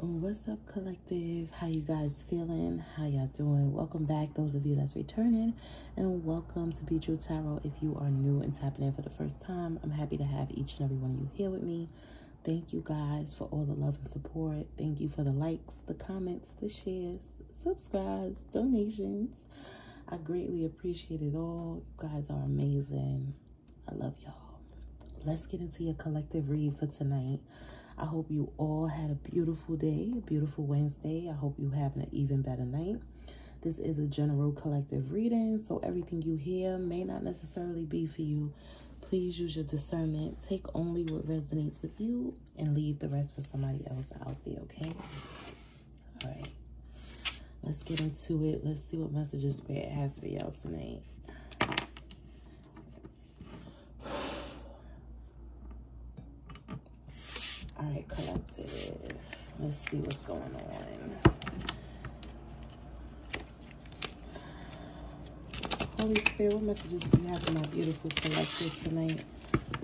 Oh, what's up, collective? How you guys feeling? How y'all doing? Welcome back, those of you that's returning, and welcome to Be True Tarot. If you are new and tapping in for the first time, I'm happy to have each and every one of you here with me. Thank you guys for all the love and support. Thank you for the likes, the comments, the shares, subscribes, donations. I greatly appreciate it all. You guys are amazing. I love y'all. Let's get into your collective read for tonight. I hope you all had a beautiful day, a beautiful Wednesday. I hope you having an even better night. This is a general collective reading, so everything you hear may not necessarily be for you. Please use your discernment. Take only what resonates with you and leave the rest for somebody else out there, okay? All right. Let's get into it. Let's see what messages Spirit has for y'all tonight. Right, collective. Let's see what's going on. Holy Spirit, what messages do you have for my beautiful collective tonight?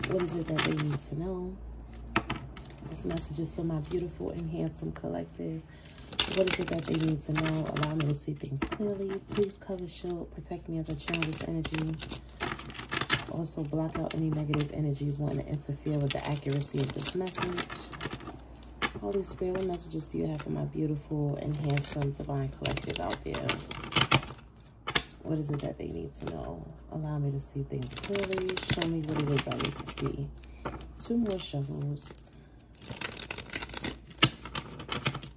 What is it that they need to know? This message is for my beautiful and handsome collective. What is it that they need to know? Allow me to see things clearly. Please cover, shield, protect me as I channel this energy. Also block out any negative energies wanting to interfere with the accuracy of this message. Holy Spirit, what messages do you have for my beautiful and handsome divine collective out there? What is it that they need to know? Allow me to see things clearly. Show me what it is I need to see. Two more shovels.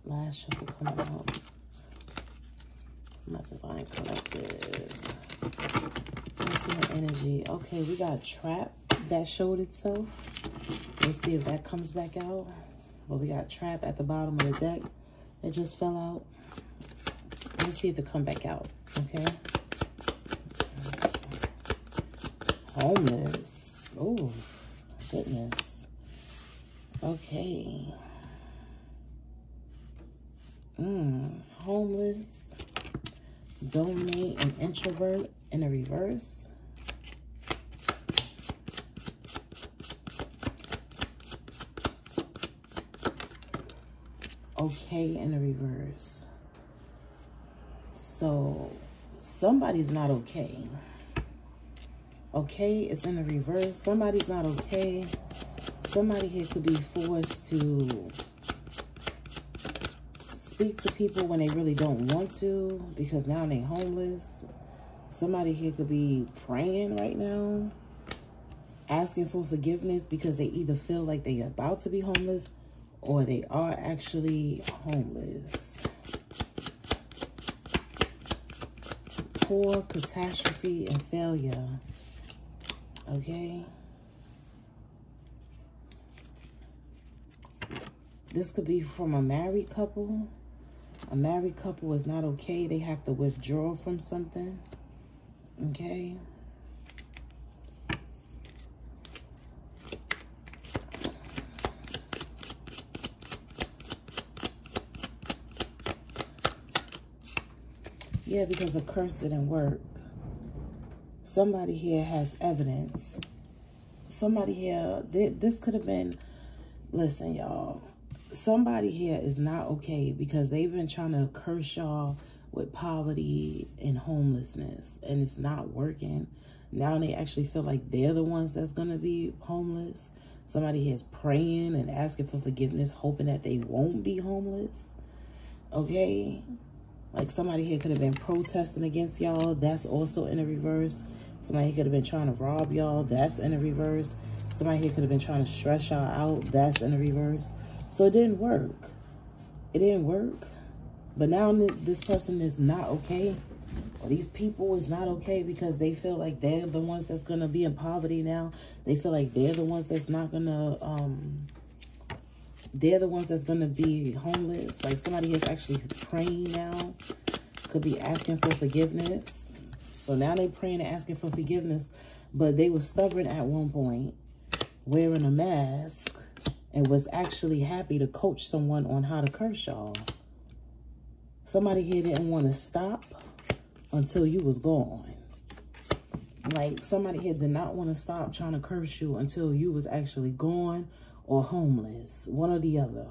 Last shovel coming out. My divine collective. Let's see the energy. Okay, we got trap that showed itself. Let's see if that comes back out. Well, we got trap at the bottom of the deck that just fell out. Let's see if it come back out, okay? Homeless. Oh, goodness. Okay. Mm, homeless. Donate an introvert in a reverse. Okay in a reverse. So somebody's not okay. Okay, it's in the reverse. Somebody's not okay. Somebody here could be forced to speak to people when they really don't want to because now they're homeless. Somebody here could be praying right now, asking for forgiveness because they either feel like they're about to be homeless or they are actually homeless. Poor catastrophe and failure. Okay? This could be from a married couple. A married couple is not okay. They have to withdraw from something. Okay? Yeah, because a curse didn't work. Somebody here has evidence. Somebody here, this could have been, listen, y'all. Somebody here is not okay because they've been trying to curse y'all with poverty and homelessness and it's not working. Now they actually feel like they're the ones that's going to be homeless. Somebody here is praying and asking for forgiveness, hoping that they won't be homeless. Okay? Like somebody here could have been protesting against y'all. That's also in a reverse. Somebody could have been trying to rob y'all. That's in a reverse. Somebody here could have been trying to stress y'all out. That's in a reverse. So it didn't work. It didn't work. But now this, this person is not okay. Or these people is not okay because they feel like they're the ones that's going to be in poverty now. They feel like they're the ones that's not going to... um they're the ones that's going to be homeless. Like somebody is actually praying now. Could be asking for forgiveness. So now they're praying and asking for forgiveness. But they were stubborn at one point, wearing a mask, and was actually happy to coach someone on how to curse y'all. Somebody here didn't want to stop until you was gone. Like somebody here did not want to stop trying to curse you until you was actually gone or homeless, one or the other.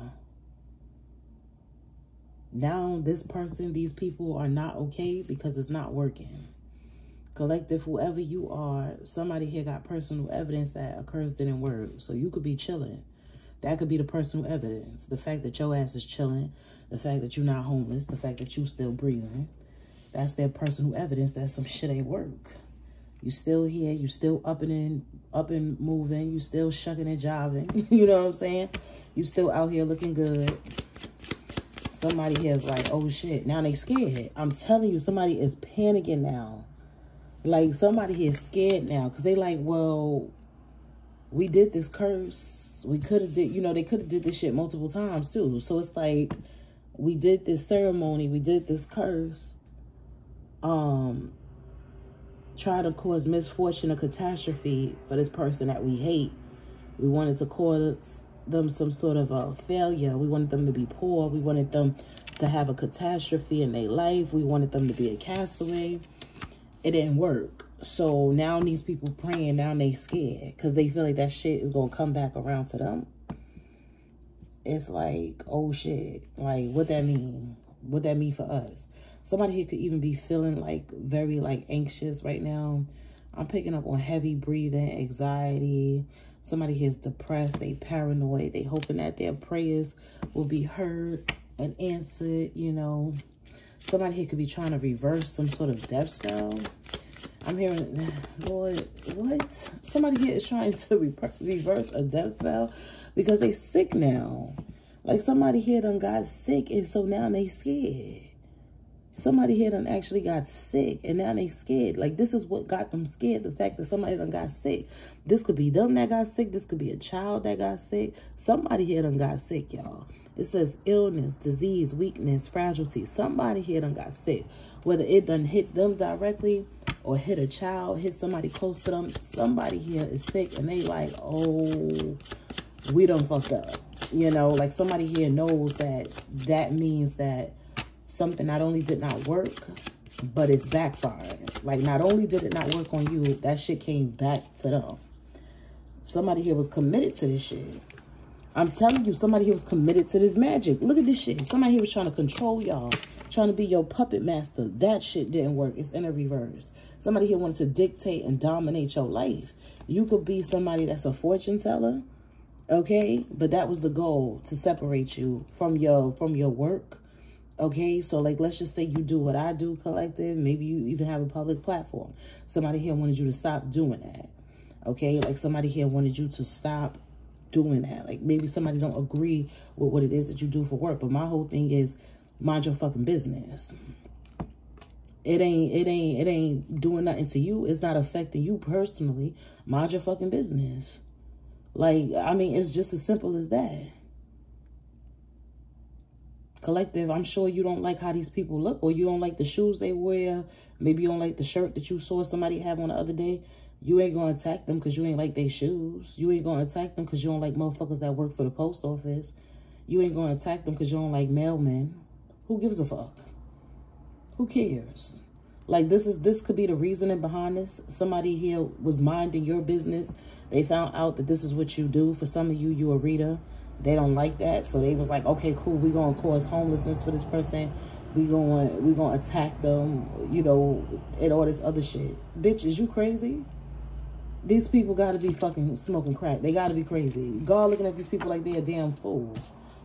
Now this person, these people are not okay because it's not working. Collective, whoever you are, somebody here got personal evidence that occurs didn't work. So you could be chilling. That could be the personal evidence. The fact that your ass is chilling, the fact that you're not homeless, the fact that you're still breathing. That's their personal evidence that some shit ain't work. You still here, you still up and in, up and moving, you still shucking and jiving. you know what I'm saying? You still out here looking good. Somebody here is like, oh shit, now they scared. I'm telling you, somebody is panicking now. Like somebody here is scared now because they like, well, we did this curse. We could have did, you know, they could have did this shit multiple times too. So it's like, we did this ceremony, we did this curse. Um, try to cause misfortune or catastrophe for this person that we hate. We wanted to cause them some sort of a failure. We wanted them to be poor. We wanted them to have a catastrophe in their life. We wanted them to be a castaway. It didn't work. So now these people praying, now they scared because they feel like that shit is going to come back around to them. It's like, oh shit. Like, what that mean? What that mean for us? Somebody here could even be feeling like very like anxious right now. I'm picking up on heavy breathing, anxiety. Somebody here is depressed. They paranoid. They hoping that their prayers will be heard and answered, you know. Somebody here could be trying to reverse some sort of death spell. I'm hearing, Lord, what? Somebody here is trying to re reverse a death spell because they sick now. Like somebody here done got sick and so now they scared. Somebody here done actually got sick and now they scared. Like this is what got them scared. The fact that somebody done got sick. This could be them that got sick. This could be a child that got sick. Somebody here done got sick, y'all. It says illness, disease, weakness, fragility. Somebody here done got sick. Whether it doesn't hit them directly or hit a child, hit somebody close to them. Somebody here is sick and they like, oh, we done fucked up. You know, like somebody here knows that that means that something not only did not work, but it's backfired. Like, not only did it not work on you, that shit came back to them. Somebody here was committed to this shit. I'm telling you, somebody here was committed to this magic. Look at this shit. Somebody here was trying to control y'all, trying to be your puppet master. That shit didn't work. It's in a reverse. Somebody here wanted to dictate and dominate your life. You could be somebody that's a fortune teller, okay? But that was the goal, to separate you from your from your work, Okay, so like let's just say you do what I do, collective. Maybe you even have a public platform. Somebody here wanted you to stop doing that. Okay, like somebody here wanted you to stop doing that. Like maybe somebody don't agree with what it is that you do for work. But my whole thing is mind your fucking business. It ain't, it ain't, it ain't doing nothing to you. It's not affecting you personally. Mind your fucking business. Like, I mean, it's just as simple as that. Collective, I'm sure you don't like how these people look or you don't like the shoes they wear. Maybe you don't like the shirt that you saw somebody have on the other day. You ain't going to attack them because you ain't like their shoes. You ain't going to attack them because you don't like motherfuckers that work for the post office. You ain't going to attack them because you don't like mailmen. Who gives a fuck? Who cares? Like this is this could be the reasoning behind this. Somebody here was minding your business. They found out that this is what you do. For some of you, you a reader. They don't like that. So they was like, okay, cool. we going to cause homelessness for this person. We going we going to attack them, you know, and all this other shit. Bitch, is you crazy? These people got to be fucking smoking crack. They got to be crazy. God looking at these people like they a damn fool.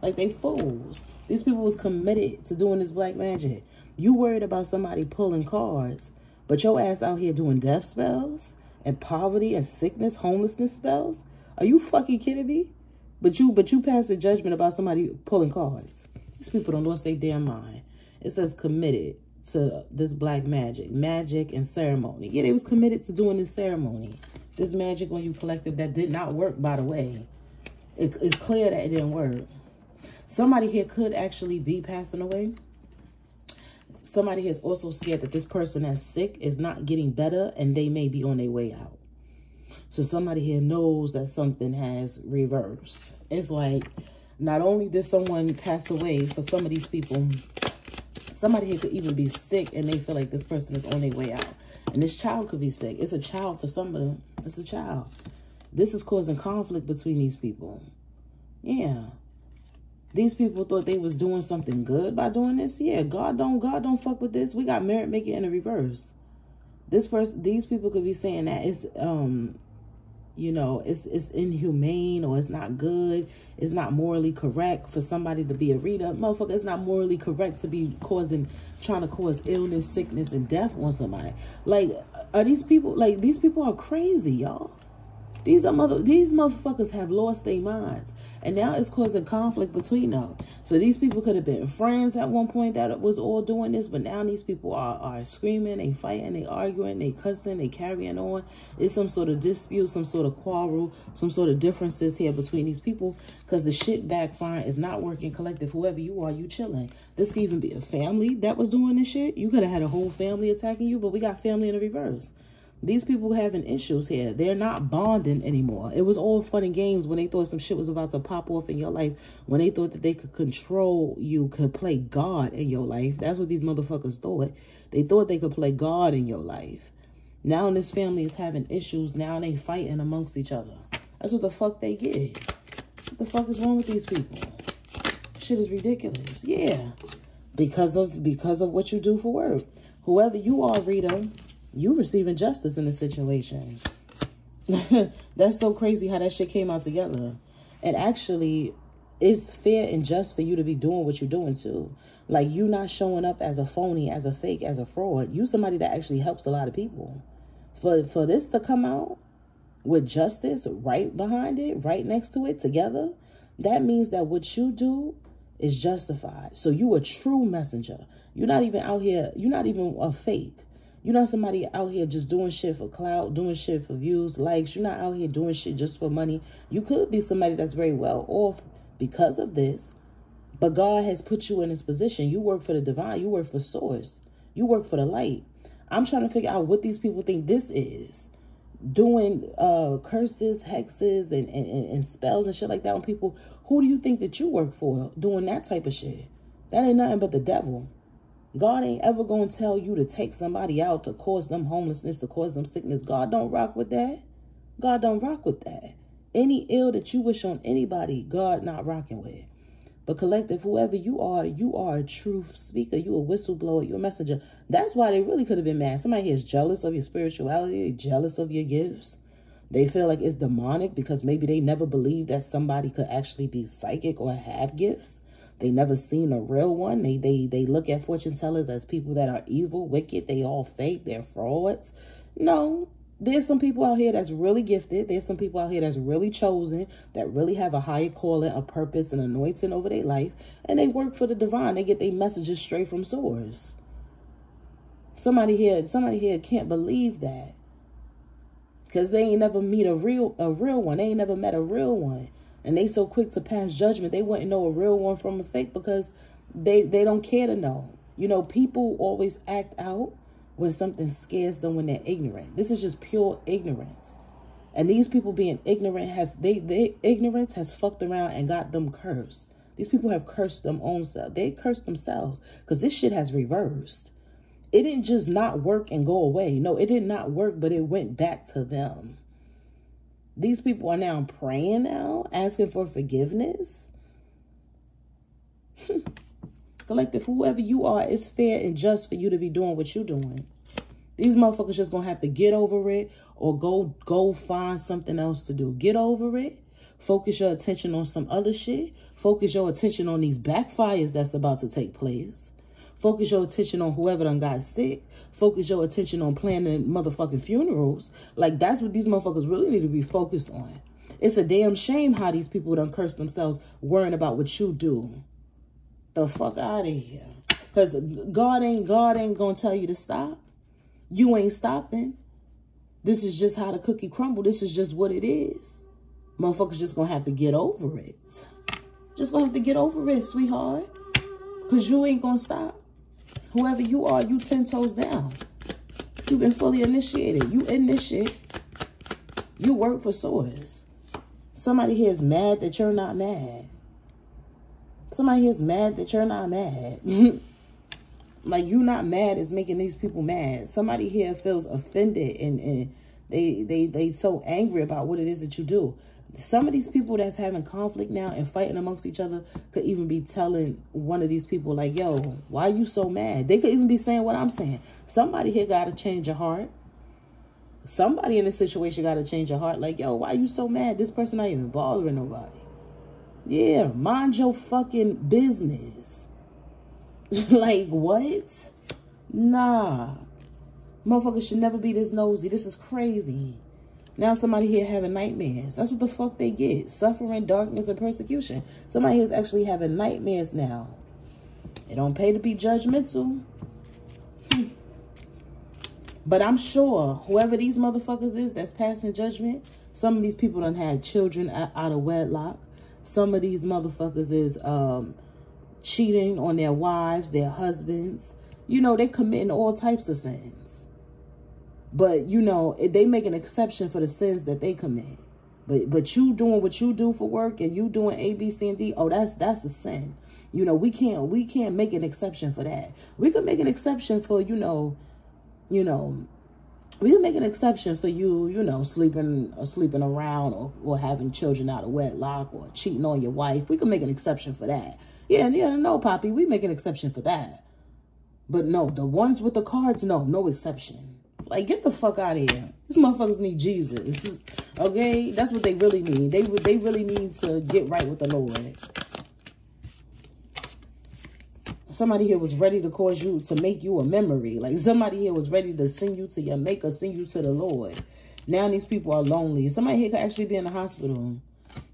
Like they fools. These people was committed to doing this black magic. You worried about somebody pulling cards, but your ass out here doing death spells and poverty and sickness, homelessness spells? Are you fucking kidding me? But you but you pass a judgment about somebody pulling cards. These people don't lost their damn mind. It says committed to this black magic. Magic and ceremony. Yeah, they was committed to doing this ceremony. This magic on you collective that did not work, by the way. It, it's clear that it didn't work. Somebody here could actually be passing away. Somebody is also scared that this person that's sick is not getting better and they may be on their way out. So somebody here knows that something has reversed. It's like, not only did someone pass away, for some of these people, somebody here could even be sick and they feel like this person is on their way out. And this child could be sick. It's a child for somebody. It's a child. This is causing conflict between these people. Yeah. These people thought they was doing something good by doing this. Yeah, God don't God don't fuck with this. We got merit making in the reverse. This person, these people could be saying that it's um, you know, it's it's inhumane or it's not good. It's not morally correct for somebody to be a reader. Motherfucker, it's not morally correct to be causing trying to cause illness, sickness, and death on somebody. Like, are these people like these people are crazy, y'all? These are mother these motherfuckers have lost their minds. And now it's causing conflict between them. So these people could have been friends at one point that was all doing this, but now these people are, are screaming, they fighting, they arguing, they cussing, they carrying on. It's some sort of dispute, some sort of quarrel, some sort of differences here between these people because the shit backfiring is not working collective. Whoever you are, you chilling. This could even be a family that was doing this shit. You could have had a whole family attacking you, but we got family in the reverse. These people having issues here. They're not bonding anymore. It was all fun and games when they thought some shit was about to pop off in your life. When they thought that they could control you, could play God in your life. That's what these motherfuckers thought. They thought they could play God in your life. Now this family is having issues. Now they fighting amongst each other. That's what the fuck they get. What the fuck is wrong with these people? Shit is ridiculous. Yeah. Because of because of what you do for work. Whoever you are, reader, you receiving justice in the situation. That's so crazy how that shit came out together. And actually, it's fair and just for you to be doing what you're doing too. Like you not showing up as a phony, as a fake, as a fraud. You somebody that actually helps a lot of people. For for this to come out with justice right behind it, right next to it together, that means that what you do is justified. So you a true messenger. You're not even out here, you're not even a fake. You're not somebody out here just doing shit for clout, doing shit for views, likes. You're not out here doing shit just for money. You could be somebody that's very well off because of this. But God has put you in this position. You work for the divine. You work for source. You work for the light. I'm trying to figure out what these people think this is. Doing uh, curses, hexes, and, and, and spells and shit like that on people. Who do you think that you work for doing that type of shit? That ain't nothing but the devil. God ain't ever going to tell you to take somebody out to cause them homelessness, to cause them sickness. God don't rock with that. God don't rock with that. Any ill that you wish on anybody, God not rocking with. But collective, whoever you are, you are a truth speaker. You a whistleblower. You're a messenger. That's why they really could have been mad. Somebody is jealous of your spirituality. jealous of your gifts. They feel like it's demonic because maybe they never believed that somebody could actually be psychic or have gifts. They never seen a real one. They they they look at fortune tellers as people that are evil, wicked. They all fake. They're frauds. No, there's some people out here that's really gifted. There's some people out here that's really chosen, that really have a higher calling, a purpose, and anointing over their life, and they work for the divine. They get their messages straight from source. Somebody here, somebody here can't believe that. Because they ain't never meet a real a real one. They ain't never met a real one and they so quick to pass judgment. They wouldn't know a real one from a fake because they they don't care to know. You know people always act out when something scares them when they're ignorant. This is just pure ignorance. And these people being ignorant has they they ignorance has fucked around and got them cursed. These people have cursed them own self. They cursed themselves because this shit has reversed. It didn't just not work and go away. No it did not work but it went back to them these people are now praying now, asking for forgiveness. Collective, whoever you are, it's fair and just for you to be doing what you're doing. These motherfuckers just gonna have to get over it or go go find something else to do. Get over it. Focus your attention on some other shit. Focus your attention on these backfires that's about to take place. Focus your attention on whoever done got sick. Focus your attention on planning motherfucking funerals. Like, that's what these motherfuckers really need to be focused on. It's a damn shame how these people done curse themselves worrying about what you do. The fuck out of here. Because God ain't, God ain't going to tell you to stop. You ain't stopping. This is just how the cookie crumble. This is just what it is. Motherfuckers just going to have to get over it. Just going to have to get over it, sweetheart. Because you ain't going to stop. Whoever you are, you 10 toes down. You've been fully initiated. You in this shit. You work for source. Somebody here is mad that you're not mad. Somebody here is mad that you're not mad. like you not mad is making these people mad. Somebody here feels offended and, and they they they so angry about what it is that you do. Some of these people that's having conflict now and fighting amongst each other could even be telling one of these people like, yo, why are you so mad? They could even be saying what I'm saying. Somebody here got to change your heart. Somebody in this situation got to change your heart. Like, yo, why you so mad? This person not even bothering nobody. Yeah, mind your fucking business. like, what? Nah. Motherfuckers should never be this nosy. This is crazy. Now somebody here having nightmares. That's what the fuck they get. Suffering, darkness, and persecution. Somebody is actually having nightmares now. It don't pay to be judgmental. Hmm. But I'm sure whoever these motherfuckers is that's passing judgment, some of these people don't have children out of wedlock. Some of these motherfuckers is um, cheating on their wives, their husbands. You know, they committing all types of sins. But, you know, they make an exception for the sins that they commit. But but you doing what you do for work and you doing A, B, C, and D, oh, that's that's a sin. You know, we can't we can't make an exception for that. We can make an exception for, you know, you know, we can make an exception for you, you know, sleeping or sleeping around or, or having children out of wedlock or cheating on your wife. We can make an exception for that. Yeah, yeah, no, Poppy, we make an exception for that. But no, the ones with the cards, no, no exception. Like, get the fuck out of here. These motherfuckers need Jesus. okay? That's what they really need. They, would they really need to get right with the Lord. Somebody here was ready to cause you, to make you a memory. Like, somebody here was ready to send you to your maker, send you to the Lord. Now these people are lonely. Somebody here could actually be in the hospital.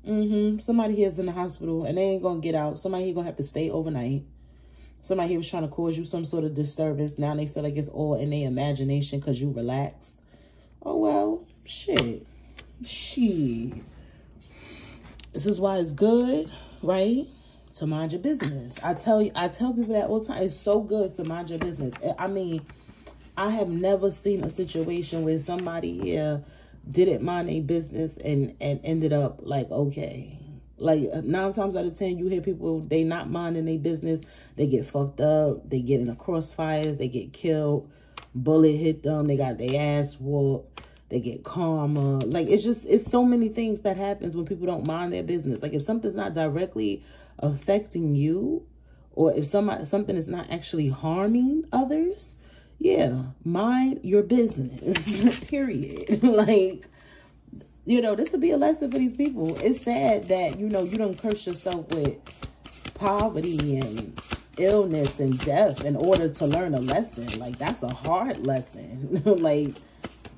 Mm-hmm. Somebody here is in the hospital and they ain't going to get out. Somebody here going to have to stay overnight. Somebody here was trying to cause you some sort of disturbance. Now they feel like it's all in their imagination because you relaxed. Oh, well, shit. Shit. This is why it's good, right? To mind your business. I tell you, I tell people that all the time. It's so good to mind your business. I mean, I have never seen a situation where somebody here didn't mind a business and, and ended up like, okay, like uh, nine times out of ten, you hear people they not minding their business. They get fucked up. They get in a crossfires. They get killed. Bullet hit them. They got their ass whooped. They get karma. Like it's just it's so many things that happens when people don't mind their business. Like if something's not directly affecting you, or if somebody something is not actually harming others, yeah, mind your business. Period. like you know, this would be a lesson for these people. It's sad that, you know, you don't curse yourself with poverty and illness and death in order to learn a lesson. Like, that's a hard lesson. like,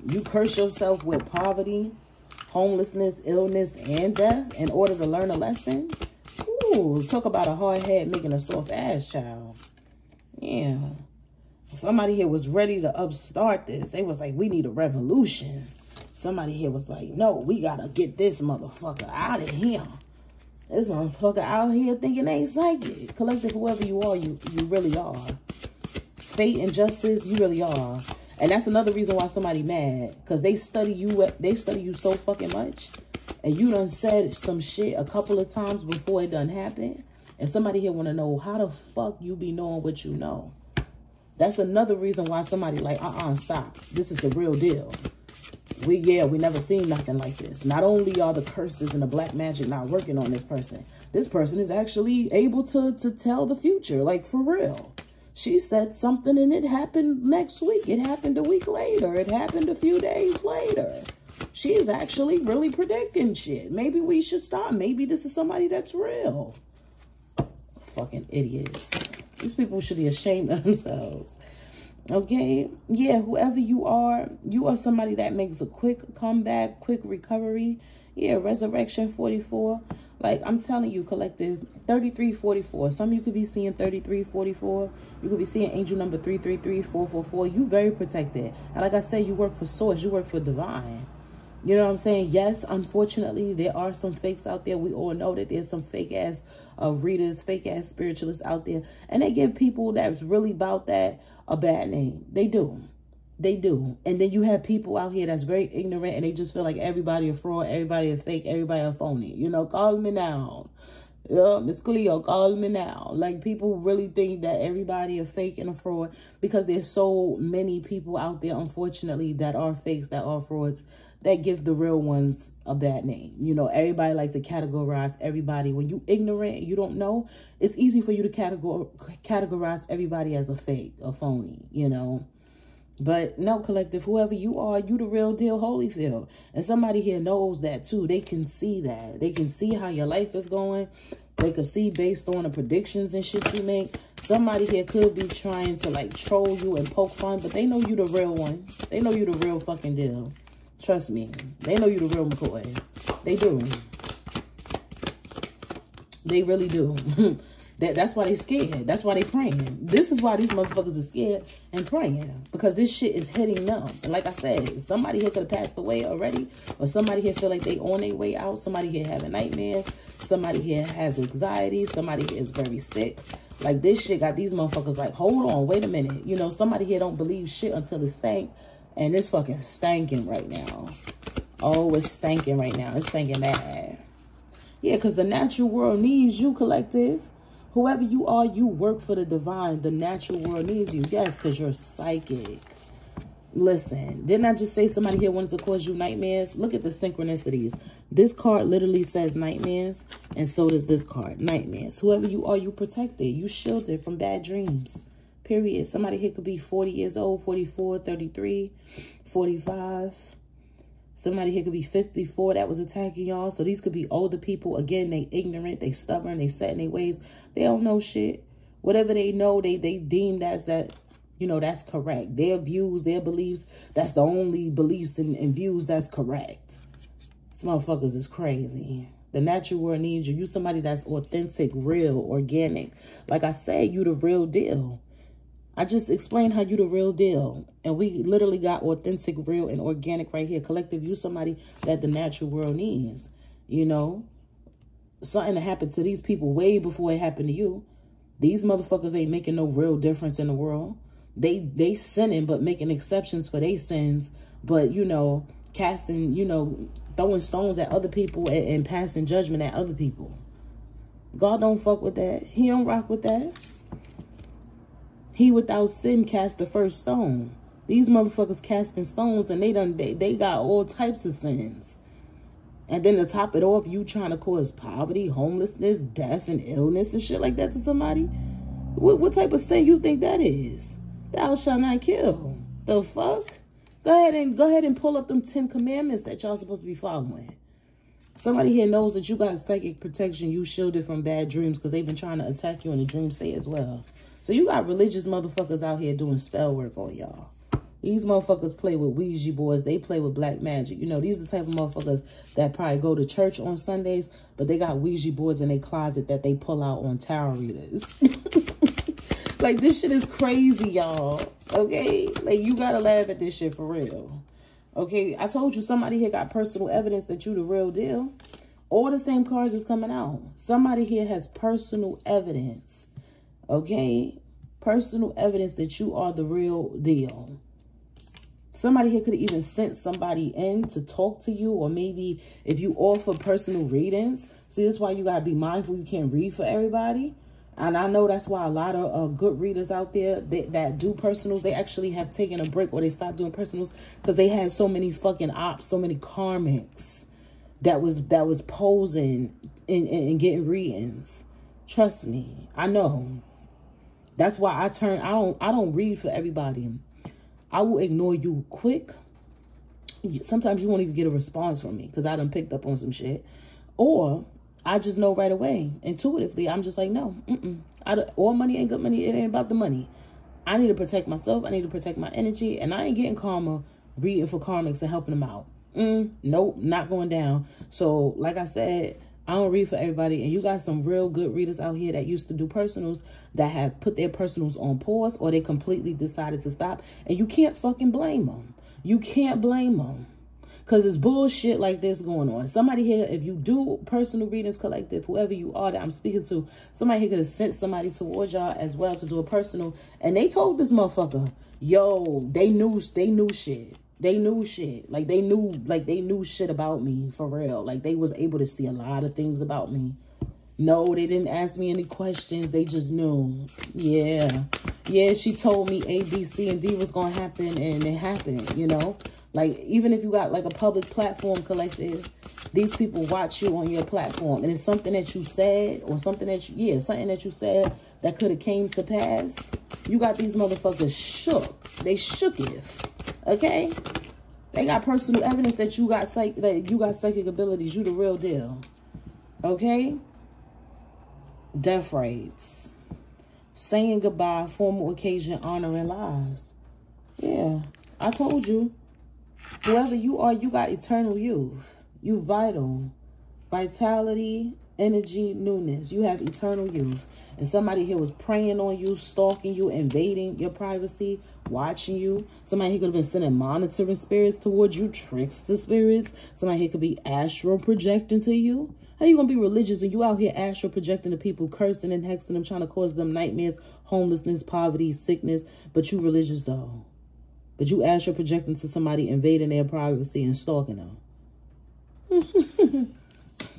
you curse yourself with poverty, homelessness, illness, and death in order to learn a lesson. Ooh, talk about a hard head making a soft ass child. Yeah. Somebody here was ready to upstart this. They was like, we need a revolution. Somebody here was like, no, we got to get this motherfucker out of here. This motherfucker out here thinking they psychic. Collective, whoever you are, you, you really are. Fate and justice, you really are. And that's another reason why somebody mad. Because they study you they study you so fucking much. And you done said some shit a couple of times before it done happened. And somebody here want to know how the fuck you be knowing what you know. That's another reason why somebody like, uh-uh, stop. This is the real deal we yeah we never seen nothing like this. Not only are the curses and the black magic not working on this person this person is actually able to to tell the future like for real. She said something and it happened next week. It happened a week later. It happened a few days later. She is actually really predicting shit. Maybe we should stop. Maybe this is somebody that's real. Fucking idiots. These people should be ashamed of themselves Okay. Yeah, whoever you are, you are somebody that makes a quick comeback, quick recovery. Yeah, Resurrection 44. Like, I'm telling you, collective, 3344. Some of you could be seeing 3344. You could be seeing angel number 333444. You very protected. And like I said, you work for source. You work for divine. You know what I'm saying? Yes, unfortunately, there are some fakes out there. We all know that there's some fake ass uh, readers, fake ass spiritualists out there. And they give people that's really about that a bad name. They do. They do. And then you have people out here that's very ignorant and they just feel like everybody a fraud, everybody a fake, everybody a phony. You know, call me now. Yeah, Miss Cleo, call me now. Like, people really think that everybody a fake and a fraud because there's so many people out there, unfortunately, that are fakes, that are frauds, that give the real ones a bad name. You know, everybody like to categorize everybody. When you ignorant, you don't know, it's easy for you to categor categorize everybody as a fake, a phony, you know. But no, collective, whoever you are, you the real deal Holyfield. And somebody here knows that too. They can see that. They can see how your life is going. They could see based on the predictions and shit you make. Somebody here could be trying to like troll you and poke fun, but they know you the real one. They know you the real fucking deal. Trust me. They know you the real McCoy. They do. They really do. that That's why they scared. That's why they praying. This is why these motherfuckers are scared and praying. Because this shit is hitting them. And like I said, somebody here could have passed away already. Or somebody here feel like they on their way out. Somebody here having nightmares. Somebody here has anxiety. Somebody here is very sick. Like this shit got these motherfuckers like, hold on, wait a minute. You know, somebody here don't believe shit until it's stank. And it's fucking stanking right now. Oh, it's stanking right now. It's stinking bad. Yeah, because the natural world needs you, collective. Whoever you are, you work for the divine. The natural world needs you. Yes, because you're psychic. Listen, didn't I just say somebody here wanted to cause you nightmares? Look at the synchronicities. This card literally says nightmares, and so does this card, nightmares. Whoever you are, you protected. You shielded from bad dreams period. Somebody here could be 40 years old, 44, 33, 45. Somebody here could be 54 that was attacking y'all. So these could be older people. Again, they ignorant, they stubborn, they set in their ways. They don't know shit. Whatever they know, they, they deem that's that, you know, that's correct. Their views, their beliefs, that's the only beliefs and, and views that's correct. These motherfuckers is crazy. The natural world needs you. You somebody that's authentic, real, organic. Like I said, you the real deal. I just explained how you the real deal. And we literally got authentic, real, and organic right here. Collective, you somebody that the natural world needs. You know? Something that happened to these people way before it happened to you. These motherfuckers ain't making no real difference in the world. They they sinning, but making exceptions for their sins. But, you know, casting, you know, throwing stones at other people and, and passing judgment at other people. God don't fuck with that. He don't rock with that. He without sin cast the first stone. These motherfuckers casting stones and they done they, they got all types of sins. And then to top it off, you trying to cause poverty, homelessness, death, and illness and shit like that to somebody? What, what type of sin you think that is? Thou shalt not kill. The fuck? Go ahead and go ahead and pull up them Ten Commandments that y'all supposed to be following. Somebody here knows that you got psychic protection. You shielded from bad dreams because they've been trying to attack you in the dream state as well. So you got religious motherfuckers out here doing spell work on y'all. These motherfuckers play with Ouija boards. They play with black magic. You know, these are the type of motherfuckers that probably go to church on Sundays, but they got Ouija boards in their closet that they pull out on tarot readers. like, this shit is crazy, y'all. Okay? Like, you gotta laugh at this shit for real. Okay? I told you somebody here got personal evidence that you the real deal. All the same cards is coming out. Somebody here has personal evidence Okay? Personal evidence that you are the real deal. Somebody here could even sent somebody in to talk to you. Or maybe if you offer personal readings. See, that's why you got to be mindful you can't read for everybody. And I know that's why a lot of uh, good readers out there that, that do personals, they actually have taken a break or they stopped doing personals because they had so many fucking ops, so many karmics that was that was posing and, and, and getting readings. Trust me, I know. That's why I turn, I don't, I don't read for everybody. I will ignore you quick. Sometimes you won't even get a response from me because I done picked up on some shit. Or I just know right away, intuitively, I'm just like, no, mm -mm. I, all money ain't good money. It ain't about the money. I need to protect myself. I need to protect my energy. And I ain't getting karma reading for karmics and helping them out. Mm, nope, not going down. So, like I said, I don't read for everybody. And you got some real good readers out here that used to do personals that have put their personals on pause or they completely decided to stop. And you can't fucking blame them. You can't blame them. Because it's bullshit like this going on. Somebody here, if you do personal readings collective, whoever you are that I'm speaking to, somebody here could have sent somebody towards y'all as well to do a personal. And they told this motherfucker, yo, they knew, they knew shit they knew shit. Like they knew, like they knew shit about me for real. Like they was able to see a lot of things about me. No, they didn't ask me any questions. They just knew. Yeah. Yeah, she told me A, B, C, and D was going to happen and it happened, you know. Like, even if you got like a public platform collective, these people watch you on your platform. And it's something that you said or something that you, yeah, something that you said that could have came to pass. You got these motherfuckers shook. They shook if. Okay? They got personal evidence that you got psych that you got psychic abilities. You the real deal. Okay? Death rates. Saying goodbye, formal occasion, honoring lives. Yeah. I told you. Whoever you are, you got eternal youth. You vital. Vitality, energy, newness. You have eternal youth. And somebody here was preying on you, stalking you, invading your privacy, watching you. Somebody here could have been sending monitoring spirits towards you, tricks the spirits. Somebody here could be astral projecting to you. How you going to be religious and you out here astral projecting to people, cursing and hexing them, trying to cause them nightmares, homelessness, poverty, sickness, but you religious though. But you astral projecting to somebody, invading their privacy and stalking them.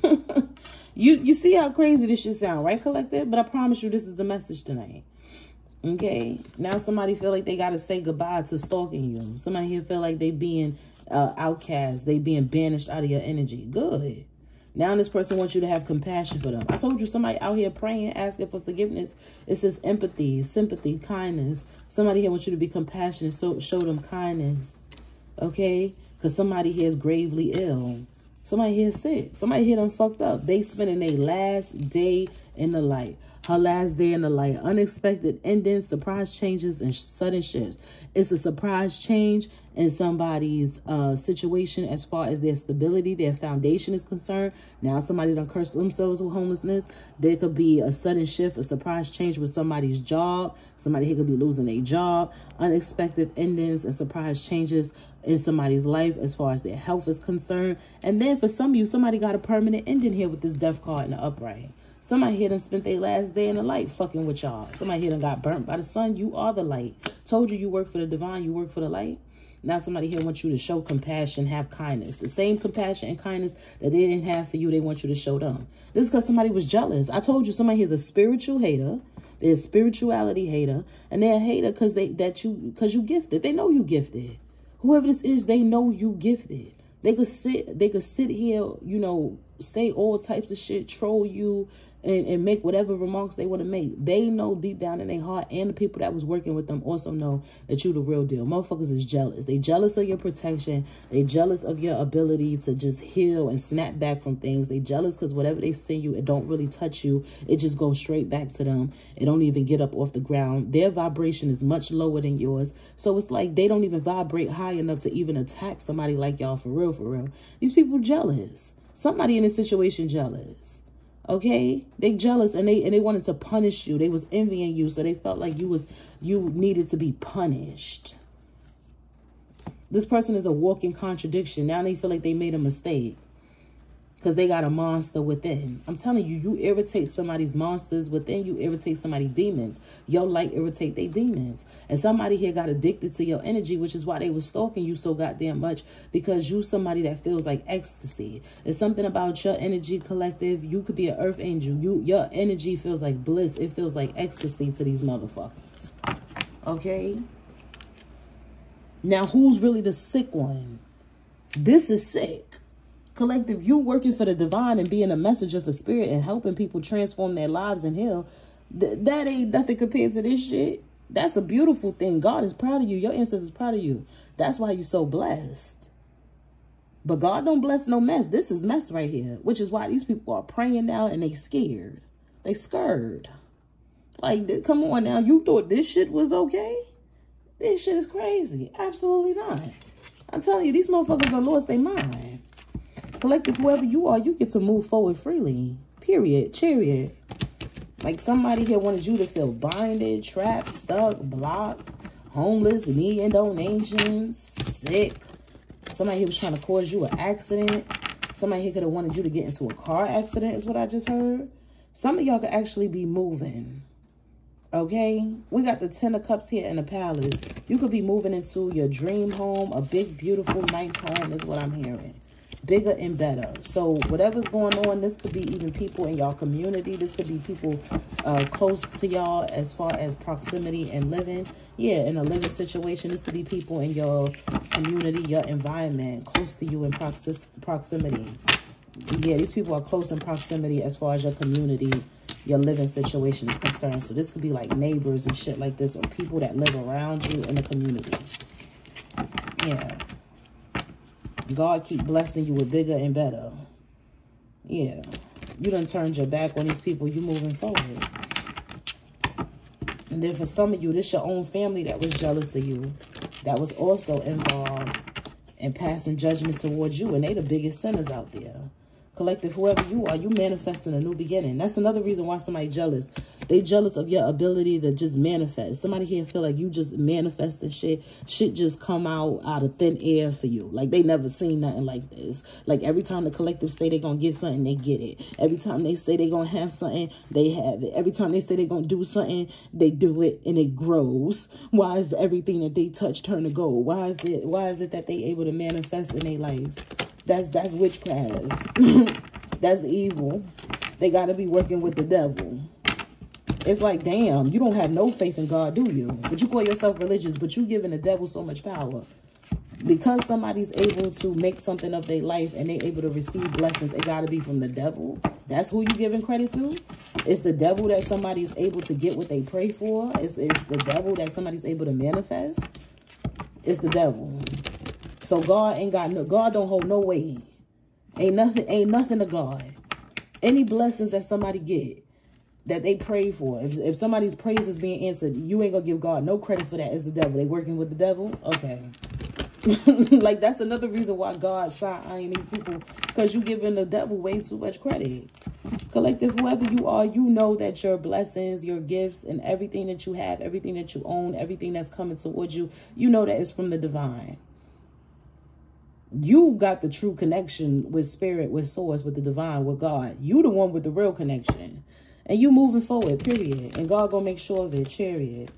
you you see how crazy this should sound, right, collective? But I promise you this is the message tonight. Okay? Now somebody feel like they got to say goodbye to stalking you. Somebody here feel like they being uh, outcast. They being banished out of your energy. Good. Now this person wants you to have compassion for them. I told you somebody out here praying, asking for forgiveness. It says empathy, sympathy, kindness. Somebody here wants you to be compassionate, so show them kindness. Okay? Because somebody here is gravely ill. Somebody here sick. Somebody here done fucked up. They spending their last day in the light her last day in the light. Unexpected endings, surprise changes, and sudden shifts. It's a surprise change in somebody's uh, situation as far as their stability, their foundation is concerned. Now somebody done cursed themselves with homelessness. There could be a sudden shift, a surprise change with somebody's job. Somebody here could be losing a job. Unexpected endings and surprise changes in somebody's life as far as their health is concerned. And then for some of you, somebody got a permanent ending here with this death card in the upright. Somebody here done spent their last day in the light fucking with y'all. Somebody here done got burnt by the sun. You are the light. Told you you work for the divine. You work for the light. Now somebody here wants you to show compassion, have kindness. The same compassion and kindness that they didn't have for you, they want you to show them. This is because somebody was jealous. I told you somebody here's a spiritual hater. They're a spirituality hater. And they're a hater because they that you because you gifted. They know you gifted. Whoever this is, they know you gifted. They could sit, they could sit here, you know, say all types of shit, troll you, and, and make whatever remarks they want to make. They know deep down in their heart and the people that was working with them also know that you the real deal. Motherfuckers is jealous. They jealous of your protection. They jealous of your ability to just heal and snap back from things. They jealous because whatever they send you, it don't really touch you. It just goes straight back to them. It don't even get up off the ground. Their vibration is much lower than yours. So it's like they don't even vibrate high enough to even attack somebody like y'all for real, for real. These people jealous. Somebody in this situation jealous. Okay? They jealous and they and they wanted to punish you. They was envying you, so they felt like you was you needed to be punished. This person is a walking contradiction. Now they feel like they made a mistake because they got a monster within. I'm telling you, you irritate somebody's monsters within, you irritate somebody's demons. Your light irritate their demons. And somebody here got addicted to your energy, which is why they was stalking you so goddamn much because you somebody that feels like ecstasy. It's something about your energy collective. You could be an earth angel. You Your energy feels like bliss. It feels like ecstasy to these motherfuckers. Okay? Now, who's really the sick one? This is sick collective, you working for the divine and being a messenger for spirit and helping people transform their lives and heal, th that ain't nothing compared to this shit. That's a beautiful thing. God is proud of you. Your ancestors proud of you. That's why you're so blessed. But God don't bless no mess. This is mess right here, which is why these people are praying now and they scared. They scared. Like, come on now. You thought this shit was okay? This shit is crazy. Absolutely not. I'm telling you, these motherfuckers are lost their mind. Collective, whoever you are, you get to move forward freely. Period. Chariot. Like somebody here wanted you to feel binded, trapped, stuck, blocked, homeless, needing donations, sick. Somebody here was trying to cause you an accident. Somebody here could have wanted you to get into a car accident is what I just heard. Some of y'all could actually be moving. Okay? We got the Ten of Cups here in the Palace. You could be moving into your dream home. A big, beautiful, nice home is what I'm hearing bigger and better. So whatever's going on, this could be even people in y'all community. This could be people uh, close to y'all as far as proximity and living. Yeah, in a living situation, this could be people in your community, your environment, close to you in proxi proximity. Yeah, these people are close in proximity as far as your community, your living situation is concerned. So this could be like neighbors and shit like this or people that live around you in the community. Yeah. God keep blessing you with bigger and better. Yeah. You done turned your back on these people. You moving forward. And then for some of you, this your own family that was jealous of you. That was also involved in passing judgment towards you. And they the biggest sinners out there collective, whoever you are, you manifesting a new beginning. That's another reason why somebody jealous. They jealous of your ability to just manifest. Somebody here feel like you just manifesting shit. Shit just come out out of thin air for you. Like they never seen nothing like this. Like every time the collective say they gonna get something, they get it. Every time they say they gonna have something, they have it. Every time they say they gonna do something, they do it and it grows. Why is everything that they touch turn to gold? Why is it why is it that they able to manifest in their life? That's that's witchcraft. that's evil. They got to be working with the devil. It's like, damn, you don't have no faith in God, do you? But you call yourself religious, but you giving the devil so much power. Because somebody's able to make something of their life and they able to receive blessings, it got to be from the devil. That's who you giving credit to? It's the devil that somebody's able to get what they pray for. It's, it's the devil that somebody's able to manifest. It's the devil. So God ain't got no, God don't hold no weight. Ain't nothing, ain't nothing to God. Any blessings that somebody get, that they pray for, if, if somebody's praise is being answered, you ain't gonna give God no credit for that as the devil. They working with the devil? Okay. like that's another reason why God side eyeing these people because you giving the devil way too much credit. Collective, whoever you are, you know that your blessings, your gifts, and everything that you have, everything that you own, everything that's coming towards you, you know that is from the divine you got the true connection with spirit, with source, with the divine, with God. You the one with the real connection. And you moving forward, period. And God gonna make sure of it, chariot.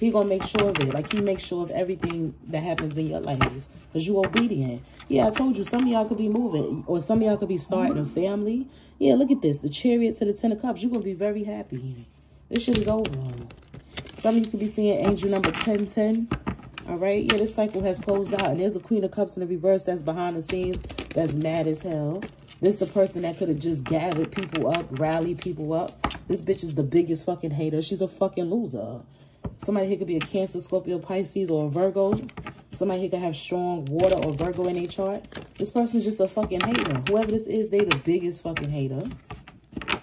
He gonna make sure of it. Like he makes sure of everything that happens in your life. Because you obedient. Yeah, I told you, some of y'all could be moving. Or some of y'all could be starting a family. Yeah, look at this. The chariot to the ten of cups. You're gonna be very happy. This shit is over. Some of you could be seeing angel number 1010. All right. Yeah, this cycle has closed out. And there's a Queen of Cups in the reverse that's behind the scenes. That's mad as hell. This the person that could have just gathered people up, rallied people up. This bitch is the biggest fucking hater. She's a fucking loser. Somebody here could be a Cancer, Scorpio, Pisces, or a Virgo. Somebody here could have strong water or Virgo in their chart. This person's just a fucking hater. Whoever this is, they the biggest fucking hater.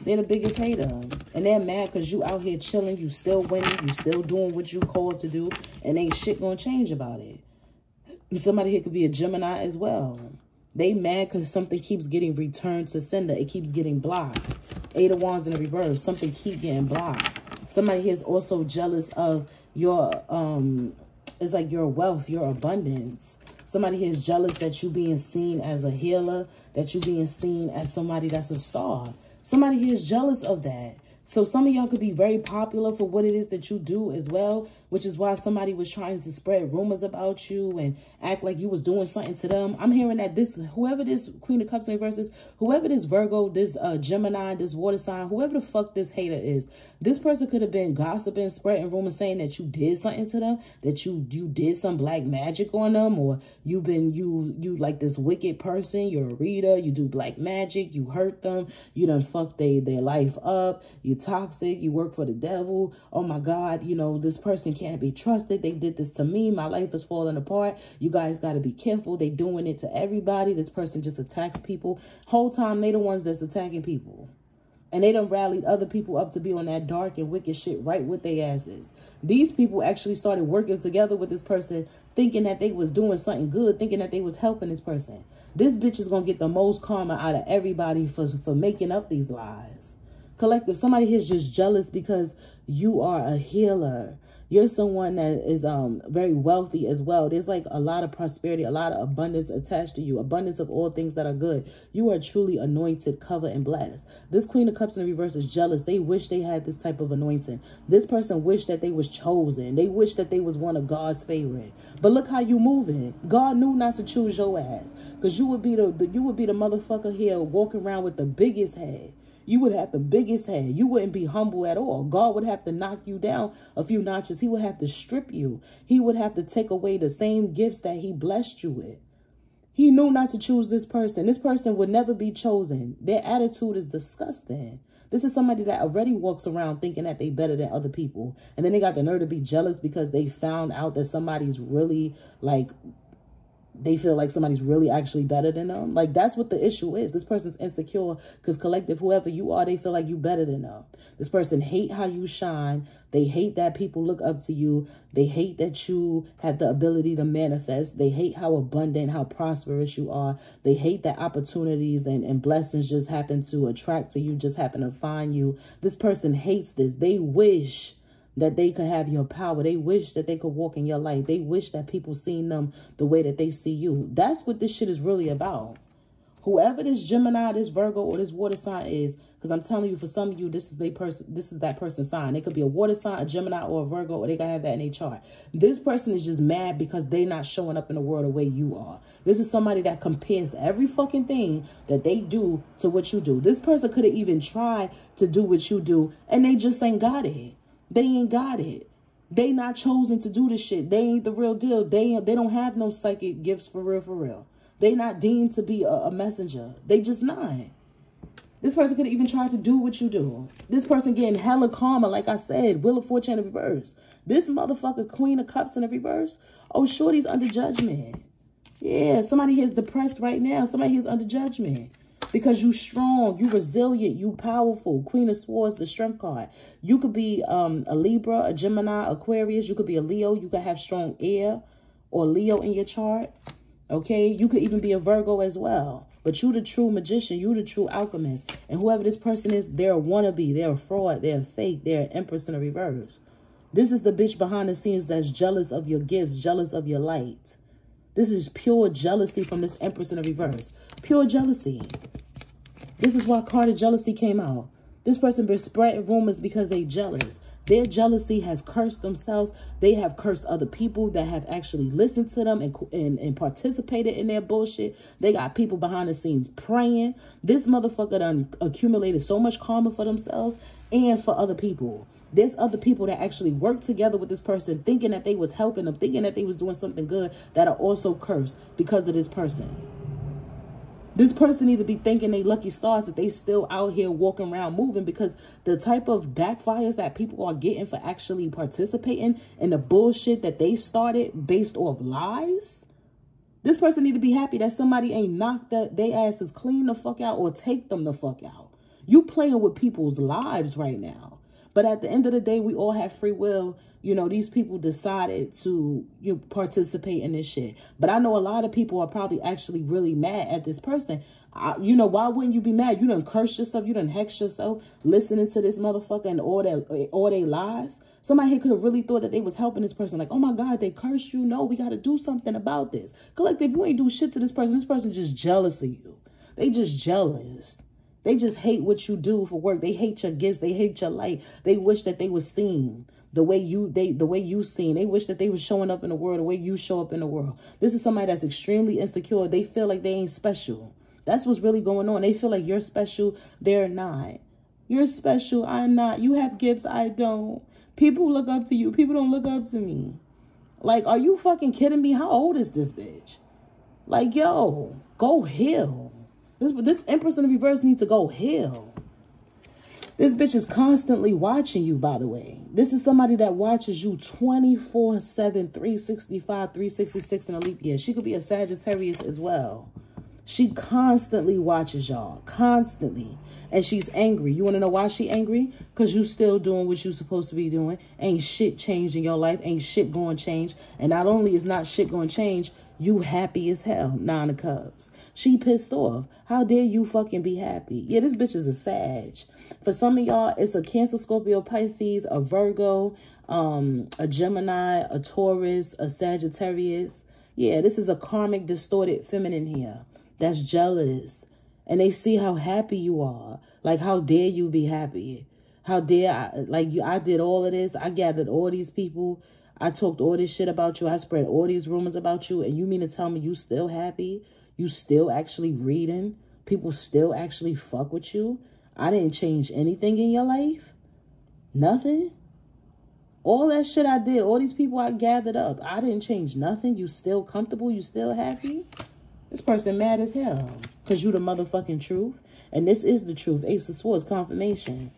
They're the biggest hater. And they're mad because you out here chilling. You still winning. You still doing what you called to do. And ain't shit going to change about it. Somebody here could be a Gemini as well. They mad because something keeps getting returned to sender. It keeps getting blocked. Eight of Wands in the reverse. Something keep getting blocked. Somebody here is also jealous of your, um, it's like your wealth, your abundance. Somebody here is jealous that you being seen as a healer, that you being seen as somebody that's a star. Somebody here is jealous of that. So some of y'all could be very popular for what it is that you do as well which is why somebody was trying to spread rumors about you and act like you was doing something to them. I'm hearing that this, whoever this Queen of Cups in verses, whoever this Virgo, this uh, Gemini, this water sign, whoever the fuck this hater is, this person could have been gossiping, spreading rumors saying that you did something to them, that you you did some black magic on them, or you've been, you, you like this wicked person, you're a reader, you do black magic, you hurt them, you done fucked they, their life up, you toxic, you work for the devil, oh my God, you know, this person can't be trusted. They did this to me. My life is falling apart. You guys got to be careful. They doing it to everybody. This person just attacks people. Whole time, they the ones that's attacking people. And they done rallied other people up to be on that dark and wicked shit right with their asses. These people actually started working together with this person, thinking that they was doing something good, thinking that they was helping this person. This bitch is going to get the most karma out of everybody for, for making up these lies. Collective, somebody here's just jealous because you are a healer You're someone that is um very wealthy as well. There's like a lot of prosperity, a lot of abundance attached to you, abundance of all things that are good. You are truly anointed, covered, and blessed. This Queen of Cups in the reverse is jealous. They wish they had this type of anointing. This person wished that they was chosen. They wish that they was one of God's favorite. But look how you moving. God knew not to choose your ass. Because you would be the, the you would be the motherfucker here walking around with the biggest head. You would have the biggest head. You wouldn't be humble at all. God would have to knock you down a few notches. He would have to strip you. He would have to take away the same gifts that he blessed you with. He knew not to choose this person. This person would never be chosen. Their attitude is disgusting. This is somebody that already walks around thinking that they better than other people. And then they got the nerve to be jealous because they found out that somebody's really like they feel like somebody's really actually better than them. Like that's what the issue is. This person's insecure because collective, whoever you are, they feel like you better than them. This person hate how you shine. They hate that people look up to you. They hate that you have the ability to manifest. They hate how abundant, how prosperous you are. They hate that opportunities and, and blessings just happen to attract to you, just happen to find you. This person hates this. They wish that they could have your power. They wish that they could walk in your light. They wish that people seen them the way that they see you. That's what this shit is really about. Whoever this Gemini, this Virgo, or this water sign is, because I'm telling you, for some of you, this is they person, this is that person's sign. It could be a water sign, a Gemini, or a Virgo, or they gotta have that in their chart. This person is just mad because they not showing up in the world the way you are. This is somebody that compares every fucking thing that they do to what you do. This person could have even tried to do what you do, and they just ain't got it. They ain't got it. They not chosen to do this shit. They ain't the real deal. They they don't have no psychic gifts for real, for real. They not deemed to be a, a messenger. They just not. This person could even try to do what you do. This person getting hella karma, like I said, Wheel of Fortune in reverse. This motherfucker, Queen of Cups in the reverse. Oh, shorty's under judgment. Yeah, somebody here's depressed right now. Somebody here's under judgment because you strong, you resilient, you powerful. Queen of Swords, the strength card. You could be um, a Libra, a Gemini, Aquarius. You could be a Leo. You could have strong air or Leo in your chart. Okay, you could even be a Virgo as well. But you the true magician, you the true alchemist. And whoever this person is, they're a wannabe, they're a fraud, they're a fake, they're an empress in a reverse. This is the bitch behind the scenes that's jealous of your gifts, jealous of your light. This is pure jealousy from this empress in a reverse. Pure jealousy. This is why card of jealousy came out. This person been spreading rumors because they jealous. Their jealousy has cursed themselves. They have cursed other people that have actually listened to them and, and, and participated in their bullshit. They got people behind the scenes praying. This motherfucker done accumulated so much karma for themselves and for other people. There's other people that actually work together with this person thinking that they was helping them, thinking that they was doing something good that are also cursed because of this person. This person need to be thanking they lucky stars that they still out here walking around moving because the type of backfires that people are getting for actually participating in the bullshit that they started based off lies. This person need to be happy that somebody ain't knocked that they asses clean the fuck out or take them the fuck out. You playing with people's lives right now. But at the end of the day, we all have free will you know, these people decided to you know, participate in this shit. But I know a lot of people are probably actually really mad at this person. I, you know, why wouldn't you be mad? You done curse yourself. You done hex yourself listening to this motherfucker and all that, all they lies. Somebody here could have really thought that they was helping this person. Like, oh my God, they cursed you. No, we got to do something about this. Collective, you ain't do shit to this person. This person just jealous of you. They just jealous. They just hate what you do for work. They hate your gifts. They hate your light. They wish that they was seen the way you they the way you seen. They wish that they was showing up in the world the way you show up in the world. This is somebody that's extremely insecure. They feel like they ain't special. That's what's really going on. They feel like you're special. They're not. You're special. I'm not. You have gifts. I don't. People look up to you. People don't look up to me. Like, are you fucking kidding me? How old is this bitch? Like, yo, go heal. This this Empress in the reverse needs to go heal. This bitch is constantly watching you, by the way. This is somebody that watches you 24-7, 365, 366 in a leap year. She could be a Sagittarius as well. She constantly watches y'all, constantly. And she's angry. You want to know why she angry? Because you still doing what you supposed to be doing. Ain't shit changed in your life. Ain't shit going to change. And not only is not shit going to change, you happy as hell. Nine of Cups. She pissed off. How dare you fucking be happy? Yeah, this bitch is a Sag. For some of y'all, it's a Cancer, Scorpio, Pisces, a Virgo, um, a Gemini, a Taurus, a Sagittarius. Yeah, this is a karmic, distorted feminine here that's jealous and they see how happy you are. Like, how dare you be happy? How dare I, like you, I did all of this. I gathered all these people. I talked all this shit about you. I spread all these rumors about you. And you mean to tell me you still happy? You still actually reading? People still actually fuck with you? I didn't change anything in your life? Nothing? All that shit I did, all these people I gathered up, I didn't change nothing. You still comfortable? You still happy? This person mad as hell because you the motherfucking truth. And this is the truth. Ace of Swords, confirmation.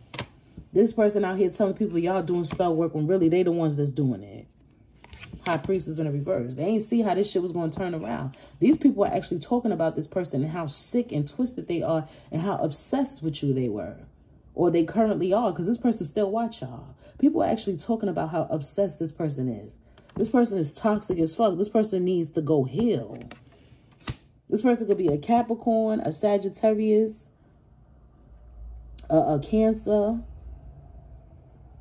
This person out here telling people y'all doing spell work when really they the ones that's doing it. High Priestess in the reverse. They ain't see how this shit was going to turn around. These people are actually talking about this person and how sick and twisted they are and how obsessed with you they were. Or they currently are because this person still watch y'all. People are actually talking about how obsessed this person is. This person is toxic as fuck. This person needs to go heal. This person could be a Capricorn, a Sagittarius, a, a Cancer,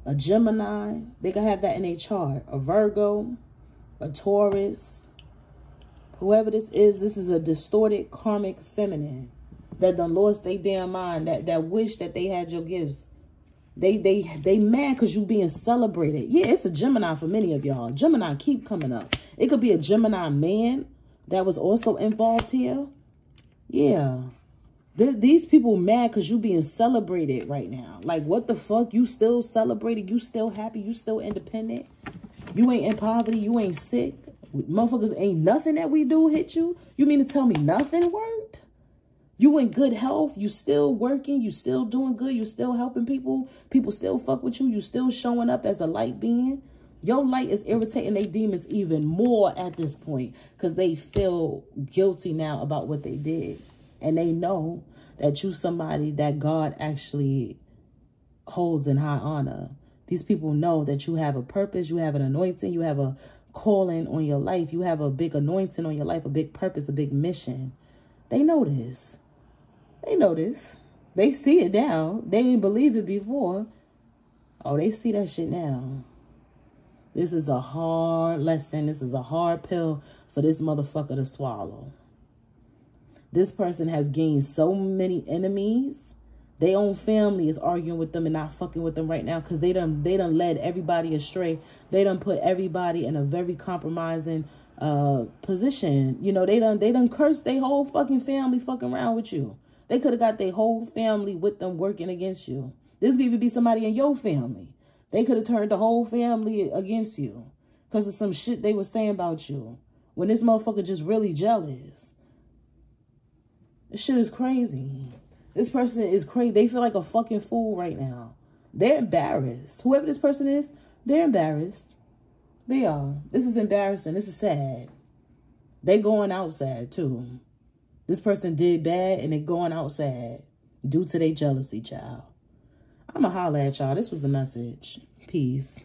a Gemini. They could have that in a chart. A Virgo, a Taurus. Whoever this is, this is a distorted karmic feminine that done lost their damn mind, that, that wish that they had your gifts. They they they mad because you being celebrated. Yeah, it's a Gemini for many of y'all. Gemini keep coming up. It could be a Gemini man that was also involved here? Yeah. Th these people mad because you being celebrated right now. Like, what the fuck? You still celebrated? You still happy? You still independent? You ain't in poverty? You ain't sick? Motherfuckers ain't nothing that we do hit you? You mean to tell me nothing worked? You in good health? You still working? You still doing good? You still helping people? People still fuck with you? You still showing up as a light being? Your light is irritating their demons even more at this point because they feel guilty now about what they did. And they know that you somebody that God actually holds in high honor. These people know that you have a purpose, you have an anointing, you have a calling on your life, you have a big anointing on your life, a big purpose, a big mission. They know this. They know this. They see it now. They didn't believe it before. Oh, they see that shit now. This is a hard lesson. This is a hard pill for this motherfucker to swallow. This person has gained so many enemies. Their own family is arguing with them and not fucking with them right now because they done they done led everybody astray. They done put everybody in a very compromising uh position. You know, they done they done cursed their whole fucking family fucking around with you. They could have got their whole family with them working against you. This could even be somebody in your family. They could have turned the whole family against you because of some shit they were saying about you. When this motherfucker just really jealous. This shit is crazy. This person is crazy. They feel like a fucking fool right now. They're embarrassed. Whoever this person is, they're embarrassed. They are. This is embarrassing. This is sad. They going out sad too. This person did bad and they going out sad due to their jealousy, child. I'm going to holler at y'all. This was the message. Peace.